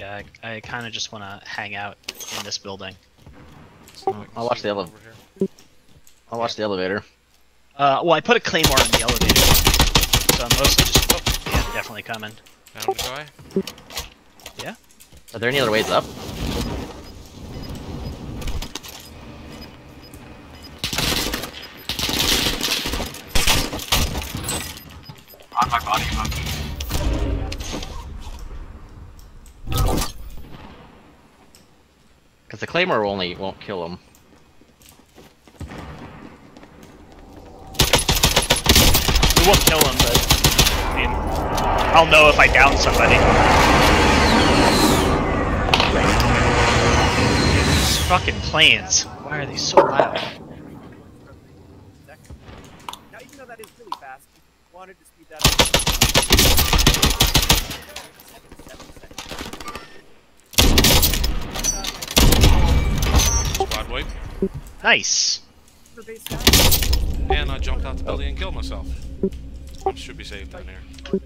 Yeah, I, I kind of just want to hang out in this building. So I can I'll watch the one ele- over here. I'll watch the elevator. Uh, well, I put a claymore in the elevator, so I'm mostly just. Oh, yeah, definitely coming. Found a guy. Are there any other ways up? On my body, monkey. Because the claymore only won't kill him. We won't kill him, but I mean, I'll know if I down somebody. These fucking planes. Why are they so loud? Now, even though that is really fast, wanted to speed that up. Wipe. Nice. For base guy. And I jumped out the building and killed myself. I should be safe down here.